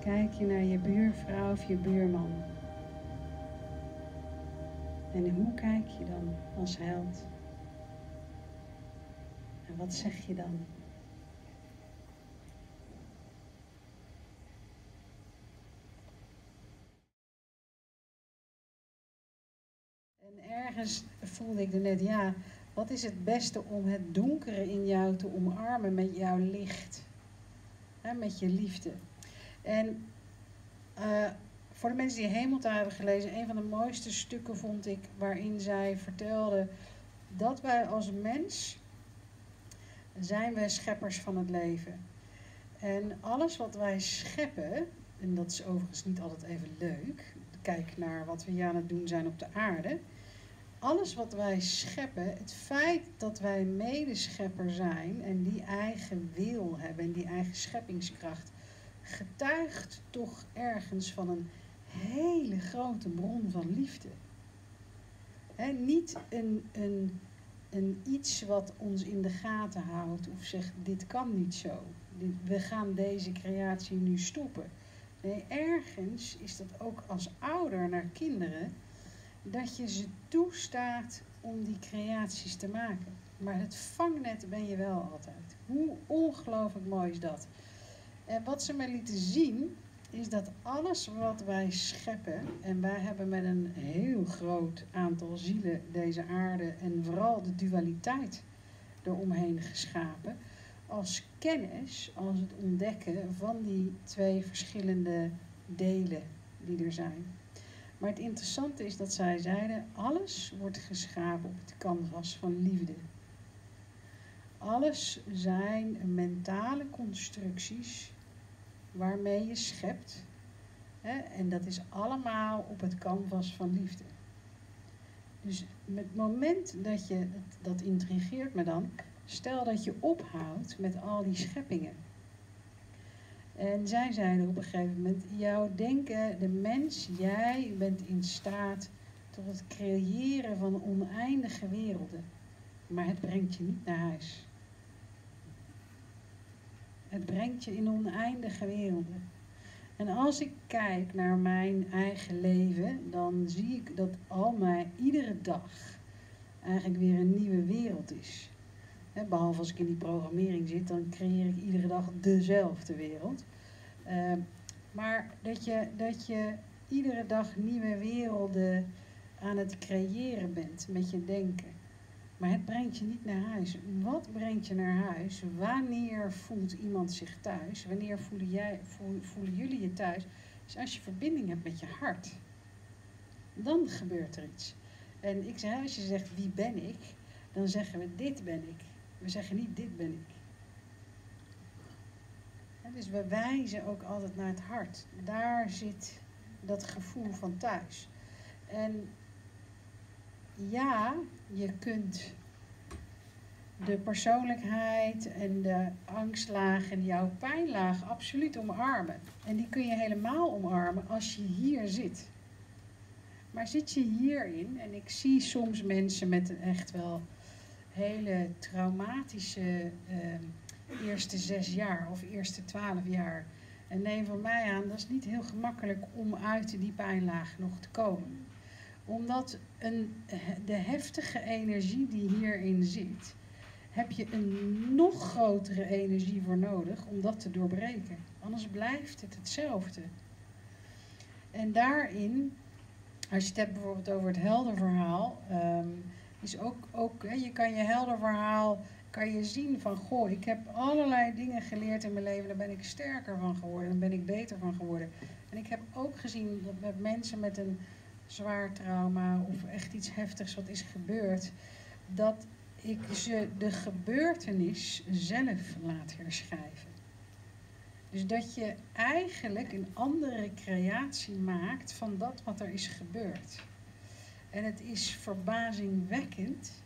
kijk je naar je buurvrouw of je buurman. En hoe kijk je dan als held? En wat zeg je dan? En ergens voelde ik er net, ja, wat is het beste om het donkere in jou te omarmen met jouw licht? Hè, met je liefde. En eh, voor de mensen die Hemelta hebben gelezen, een van de mooiste stukken vond ik waarin zij vertelde dat wij als mens zijn we scheppers van het leven. En alles wat wij scheppen, en dat is overigens niet altijd even leuk, kijk naar wat we hier aan het doen zijn op de aarde. Alles wat wij scheppen, het feit dat wij medeschepper zijn en die eigen wil hebben en die eigen scheppingskracht, getuigt toch ergens van een hele grote bron van liefde. He, niet een, een, een iets wat ons in de gaten houdt of zegt dit kan niet zo. We gaan deze creatie nu stoppen. Nee, ergens is dat ook als ouder naar kinderen dat je ze toestaat om die creaties te maken. Maar het vangnet ben je wel altijd. Hoe ongelooflijk mooi is dat? En wat ze mij lieten zien, is dat alles wat wij scheppen, en wij hebben met een heel groot aantal zielen deze aarde en vooral de dualiteit eromheen geschapen, als kennis, als het ontdekken van die twee verschillende delen die er zijn. Maar het interessante is dat zij zeiden: alles wordt geschapen op het canvas van liefde. Alles zijn mentale constructies waarmee je schept. Hè? En dat is allemaal op het canvas van liefde. Dus het moment dat je, dat intrigeert me dan, stel dat je ophoudt met al die scheppingen. En zij zeiden op een gegeven moment, jouw denken, de mens, jij bent in staat tot het creëren van oneindige werelden. Maar het brengt je niet naar huis. Het brengt je in oneindige werelden. En als ik kijk naar mijn eigen leven, dan zie ik dat al mijn iedere dag eigenlijk weer een nieuwe wereld is. Behalve als ik in die programmering zit, dan creëer ik iedere dag dezelfde wereld. Uh, maar dat je, dat je iedere dag nieuwe werelden aan het creëren bent met je denken. Maar het brengt je niet naar huis. Wat brengt je naar huis? Wanneer voelt iemand zich thuis? Wanneer voelen, jij, voelen jullie je thuis? Is als je verbinding hebt met je hart. Dan gebeurt er iets. En ik zeg, als je zegt wie ben ik, dan zeggen we dit ben ik. We zeggen niet dit ben ik. Dus we wijzen ook altijd naar het hart. Daar zit dat gevoel van thuis. En ja, je kunt de persoonlijkheid en de angstlaag en jouw pijnlaag absoluut omarmen. En die kun je helemaal omarmen als je hier zit. Maar zit je hierin, en ik zie soms mensen met een echt wel hele traumatische uh, eerste zes jaar of eerste twaalf jaar. En neem van mij aan, dat is niet heel gemakkelijk om uit die pijnlaag nog te komen. Omdat een, de heftige energie die hierin zit, heb je een nog grotere energie voor nodig om dat te doorbreken. Anders blijft het hetzelfde. En daarin, als je het hebt bijvoorbeeld over het helderverhaal, um, is ook, ook hè, je kan je helderverhaal, kan je zien van, goh, ik heb allerlei dingen geleerd in mijn leven, daar ben ik sterker van geworden, daar ben ik beter van geworden. En ik heb ook gezien dat met mensen met een zwaar trauma of echt iets heftigs wat is gebeurd, dat ik ze de gebeurtenis zelf laat herschrijven. Dus dat je eigenlijk een andere creatie maakt van dat wat er is gebeurd. En het is verbazingwekkend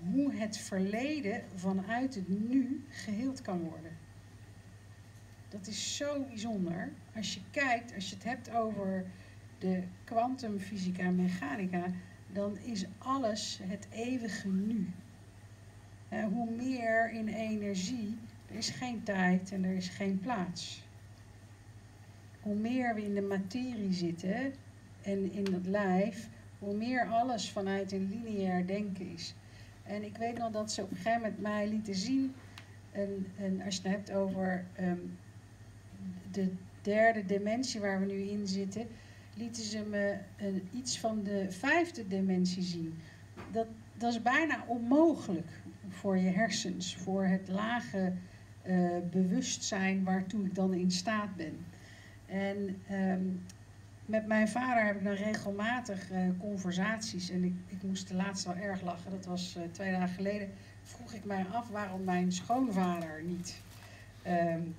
hoe het verleden vanuit het nu geheeld kan worden. Dat is zo bijzonder. Als je kijkt, als je het hebt over de kwantumfysica en mechanica, dan is alles het eeuwige nu. En hoe meer in energie, er is geen tijd en er is geen plaats. Hoe meer we in de materie zitten en in dat lijf, hoe meer alles vanuit een lineair denken is. En ik weet nog dat ze op een gegeven moment mij lieten zien, en, en als je het hebt over um, de derde dimensie waar we nu in zitten, lieten ze me een, iets van de vijfde dimensie zien. Dat, dat is bijna onmogelijk voor je hersens, voor het lage uh, bewustzijn waartoe ik dan in staat ben. En um, met mijn vader heb ik dan regelmatig uh, conversaties. En ik, ik moest de laatste wel erg lachen. Dat was uh, twee dagen geleden. Vroeg ik mij af waarom mijn schoonvader niet um,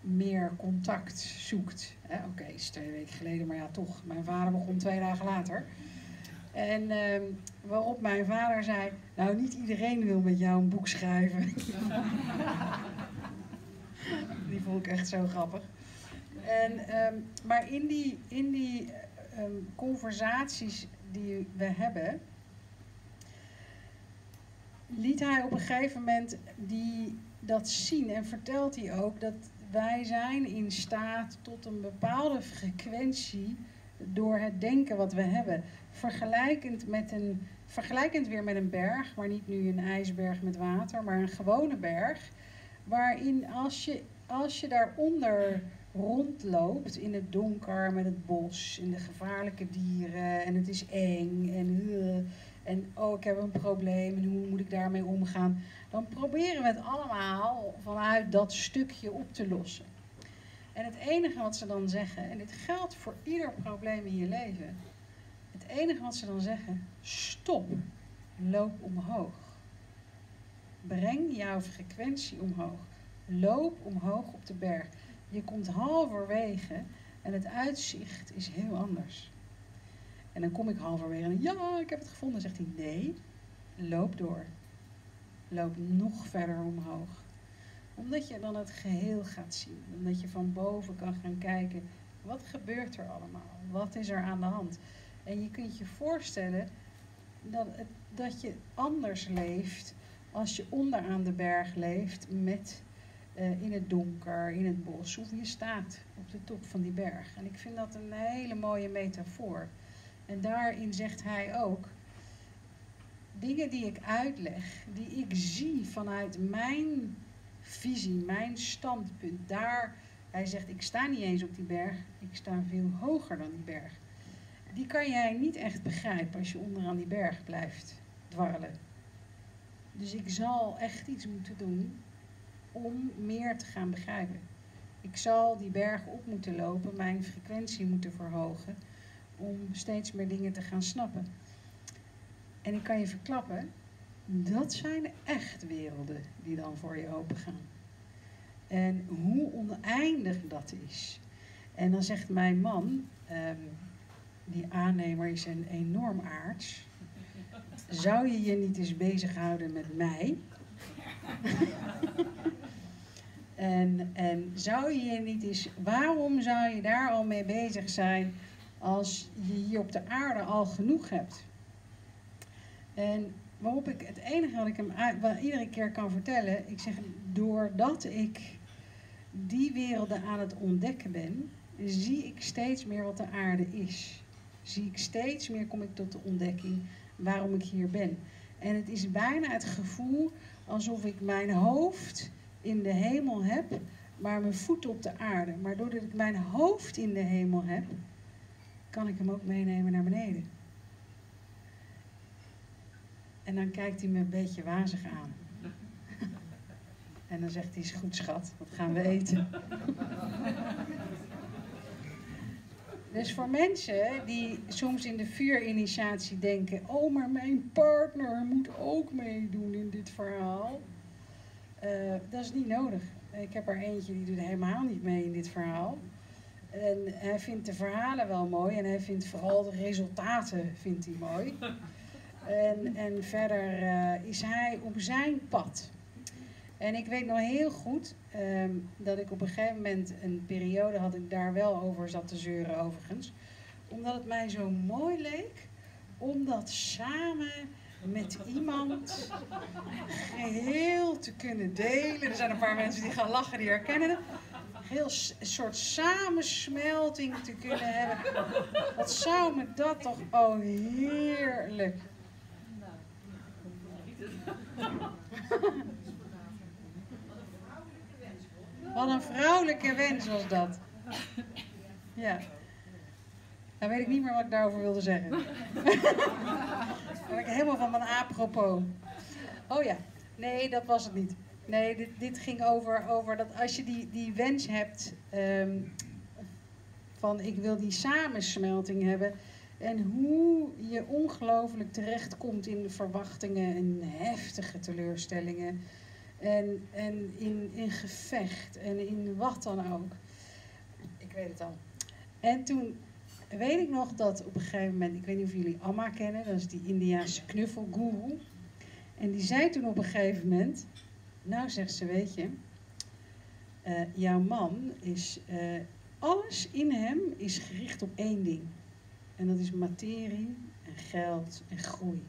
meer contact zoekt. Eh, Oké, okay, is twee weken geleden, maar ja, toch. Mijn vader begon twee dagen later. En uh, waarop mijn vader zei: Nou, niet iedereen wil met jou een boek schrijven. die vond ik echt zo grappig. En, um, maar in die, in die um, conversaties die we hebben, liet hij op een gegeven moment die, dat zien en vertelt hij ook dat wij zijn in staat tot een bepaalde frequentie door het denken wat we hebben. Vergelijkend, met een, vergelijkend weer met een berg, maar niet nu een ijsberg met water, maar een gewone berg. Waarin als je, als je daaronder rondloopt in het donker met het bos, in de gevaarlijke dieren en het is eng en, uh, en oh ik heb een probleem en hoe moet ik daarmee omgaan, dan proberen we het allemaal vanuit dat stukje op te lossen. En het enige wat ze dan zeggen, en dit geldt voor ieder probleem in je leven, het enige wat ze dan zeggen, stop, loop omhoog. Breng jouw frequentie omhoog. Loop omhoog op de berg. Je komt halverwege en het uitzicht is heel anders. En dan kom ik halverwege en ja, ik heb het gevonden. Zegt hij nee, loop door. Loop nog verder omhoog. Omdat je dan het geheel gaat zien. Omdat je van boven kan gaan kijken, wat gebeurt er allemaal? Wat is er aan de hand? En je kunt je voorstellen dat, dat je anders leeft als je onderaan de berg leeft met uh, in het donker, in het bos, hoe je staat op de top van die berg. En ik vind dat een hele mooie metafoor. En daarin zegt hij ook, dingen die ik uitleg, die ik zie vanuit mijn visie, mijn standpunt, daar, hij zegt, ik sta niet eens op die berg, ik sta veel hoger dan die berg. Die kan jij niet echt begrijpen als je onderaan die berg blijft dwarrelen. Dus ik zal echt iets moeten doen om meer te gaan begrijpen. Ik zal die bergen op moeten lopen, mijn frequentie moeten verhogen, om steeds meer dingen te gaan snappen. En ik kan je verklappen, dat zijn echt werelden die dan voor je open gaan. En hoe oneindig dat is. En dan zegt mijn man, ehm, die aannemer is een enorm aards. Zou je je niet eens bezighouden met mij? en, en zou je je niet eens, waarom zou je daar al mee bezig zijn als je hier op de aarde al genoeg hebt? En waarop ik het enige wat ik hem wat iedere keer kan vertellen, ik zeg, doordat ik die werelden aan het ontdekken ben, zie ik steeds meer wat de aarde is. Zie ik steeds meer, kom ik tot de ontdekking waarom ik hier ben. En het is bijna het gevoel alsof ik mijn hoofd in de hemel heb, maar mijn voeten op de aarde. Maar doordat ik mijn hoofd in de hemel heb, kan ik hem ook meenemen naar beneden. En dan kijkt hij me een beetje wazig aan. En dan zegt hij, is goed schat, wat gaan we eten? Dus voor mensen die soms in de vuurinitiatie denken: oh, maar mijn partner moet ook meedoen in dit verhaal. Uh, dat is niet nodig. Ik heb er eentje die doet helemaal niet mee in dit verhaal. En hij vindt de verhalen wel mooi en hij vindt vooral de resultaten vindt hij mooi. En, en verder uh, is hij op zijn pad. En ik weet nog heel goed um, dat ik op een gegeven moment een periode had ik daar wel over zat te zeuren overigens. Omdat het mij zo mooi leek om dat samen met iemand geheel te kunnen delen. Er zijn een paar mensen die gaan lachen, die herkennen het. Heel een soort samensmelting te kunnen hebben. Wat zou me dat toch oh heerlijk. Wat een vrouwelijke wens was dat. Ja. Dan weet ik niet meer wat ik daarover wilde zeggen. Dan ik helemaal van mijn apropos. Oh ja, nee, dat was het niet. Nee, dit, dit ging over, over dat als je die, die wens hebt ehm, van ik wil die samensmelting hebben. En hoe je ongelooflijk terechtkomt in de verwachtingen en heftige teleurstellingen. En, en in, in gevecht en in wat dan ook. Ik weet het al. En toen weet ik nog dat op een gegeven moment, ik weet niet of jullie Amma kennen, dat is die Indiaanse knuffelguru. En die zei toen op een gegeven moment, nou zegt ze, weet je, uh, jouw man is, uh, alles in hem is gericht op één ding. En dat is materie en geld en groei.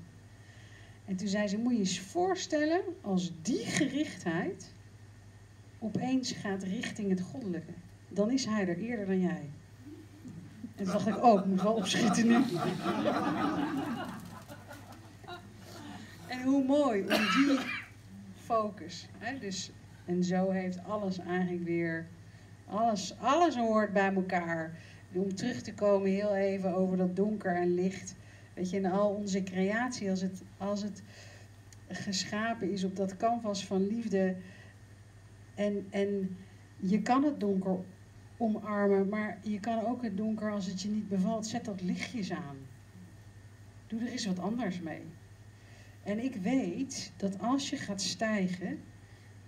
En toen zei ze, moet je eens voorstellen als die gerichtheid opeens gaat richting het goddelijke. Dan is hij er eerder dan jij. En dacht ik, oh, ik moet wel opschieten nu. en hoe mooi om die focus. Hè? Dus, en zo heeft alles eigenlijk weer, alles, alles hoort bij elkaar. Om terug te komen heel even over dat donker en licht. Weet je, in al onze creatie, als het, als het geschapen is op dat canvas van liefde. En, en je kan het donker omarmen, maar je kan ook het donker, als het je niet bevalt, zet dat lichtjes aan. Doe er eens wat anders mee. En ik weet dat als je gaat stijgen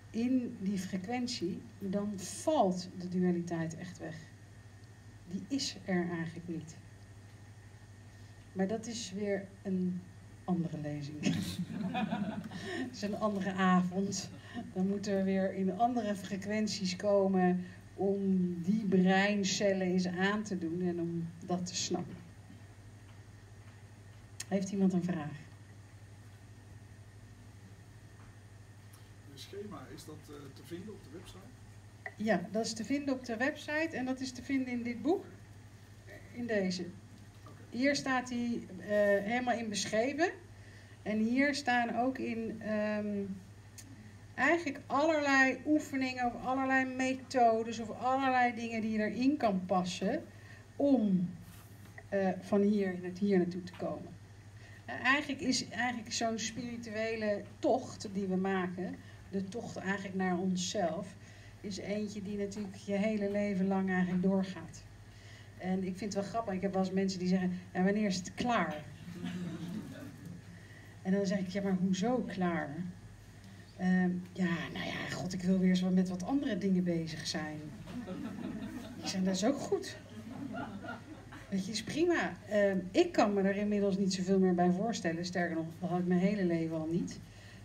in die frequentie, dan valt de dualiteit echt weg. Die is er eigenlijk niet. Maar dat is weer een andere lezing. Het is een andere avond. Dan moeten we weer in andere frequenties komen om die breincellen eens aan te doen en om dat te snappen. Heeft iemand een vraag? Het schema, is dat uh, te vinden op de website? Ja, dat is te vinden op de website en dat is te vinden in dit boek. In deze. Hier staat hij uh, helemaal in beschreven. En hier staan ook in um, eigenlijk allerlei oefeningen of allerlei methodes of allerlei dingen die je erin kan passen om uh, van hier, hier naartoe te komen. Uh, eigenlijk is eigenlijk zo'n spirituele tocht die we maken, de tocht eigenlijk naar onszelf, is eentje die natuurlijk je hele leven lang eigenlijk doorgaat. En ik vind het wel grappig. Ik heb wel eens mensen die zeggen, en wanneer is het klaar? En dan zeg ik, ja, maar hoezo klaar? Ehm, ja, nou ja, god, ik wil weer eens met wat andere dingen bezig zijn. Ik zeg, dat is ook goed. Weet je, is prima. Ehm, ik kan me er inmiddels niet zoveel meer bij voorstellen. Sterker nog, dat had ik mijn hele leven al niet.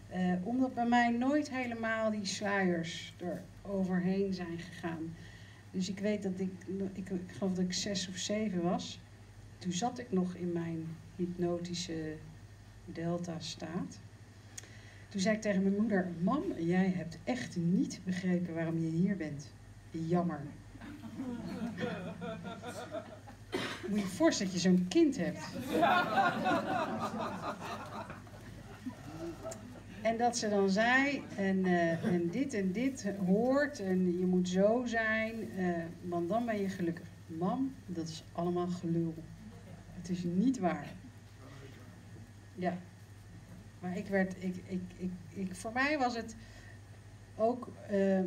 Eh, omdat bij mij nooit helemaal die sluiers er overheen zijn gegaan. Dus ik weet dat ik, ik, ik geloof dat ik zes of zeven was. Toen zat ik nog in mijn hypnotische delta-staat. Toen zei ik tegen mijn moeder: Mam, jij hebt echt niet begrepen waarom je hier bent. Jammer. Moet je je voorstellen dat je zo'n kind hebt. En dat ze dan zei, en, eh, en dit en dit hoort, en je moet zo zijn, eh, want dan ben je gelukkig. Mam, dat is allemaal gelul. Het is niet waar. Ja. Maar ik werd, ik, ik, ik, ik, voor mij was het ook eh,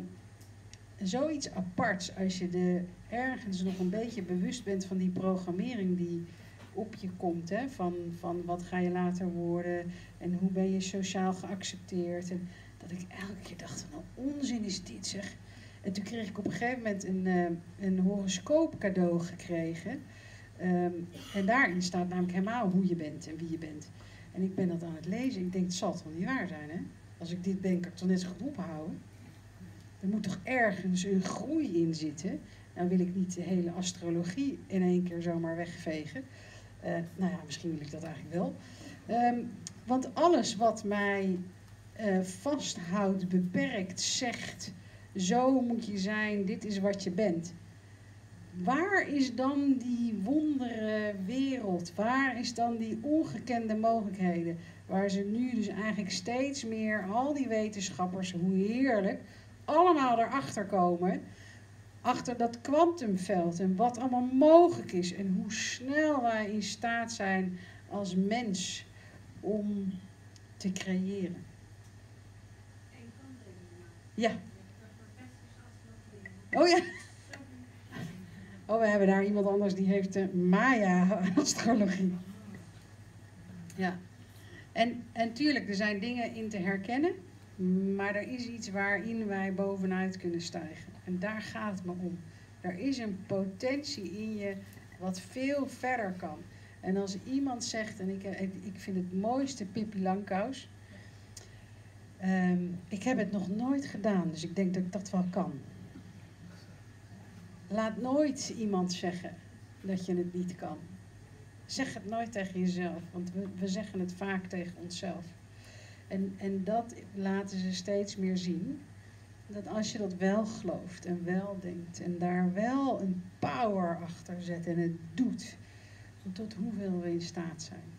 zoiets aparts als je de, ergens nog een beetje bewust bent van die programmering die op je komt. Hè? Van, van wat ga je later worden en hoe ben je sociaal geaccepteerd. En dat ik elke keer dacht, wat onzin is dit zeg. En toen kreeg ik op een gegeven moment een, uh, een horoscoop cadeau gekregen. Um, en daarin staat namelijk helemaal hoe je bent en wie je bent. En ik ben dat aan het lezen. Ik denk, het zal toch niet waar zijn, hè? Als ik dit ben, kan ik toch net zo goed ophouden. Er moet toch ergens een groei in zitten. Dan wil ik niet de hele astrologie in één keer zomaar wegvegen. Uh, nou ja, misschien wil ik dat eigenlijk wel. Um, want alles wat mij uh, vasthoudt, beperkt, zegt, zo moet je zijn, dit is wat je bent. Waar is dan die wondere wereld? Waar is dan die ongekende mogelijkheden? Waar ze nu dus eigenlijk steeds meer, al die wetenschappers, hoe heerlijk, allemaal erachter komen. Achter dat kwantumveld en wat allemaal mogelijk is. En hoe snel wij in staat zijn als mens om te creëren. Ja. Oh ja. Oh, we hebben daar iemand anders die heeft de Maya-astrologie. Ja. En, en tuurlijk, er zijn dingen in te herkennen. Maar er is iets waarin wij bovenuit kunnen stijgen. En daar gaat het me om. Er is een potentie in je wat veel verder kan. En als iemand zegt, en ik, ik vind het mooiste Pippi Langkous. Um, ik heb het nog nooit gedaan, dus ik denk dat ik dat wel kan. Laat nooit iemand zeggen dat je het niet kan. Zeg het nooit tegen jezelf, want we, zeggen het vaak tegen onszelf. En, en dat laten ze steeds meer zien. Dat als je dat wel gelooft en wel denkt en daar wel een power achter zet en het doet, tot hoeveel we in staat zijn.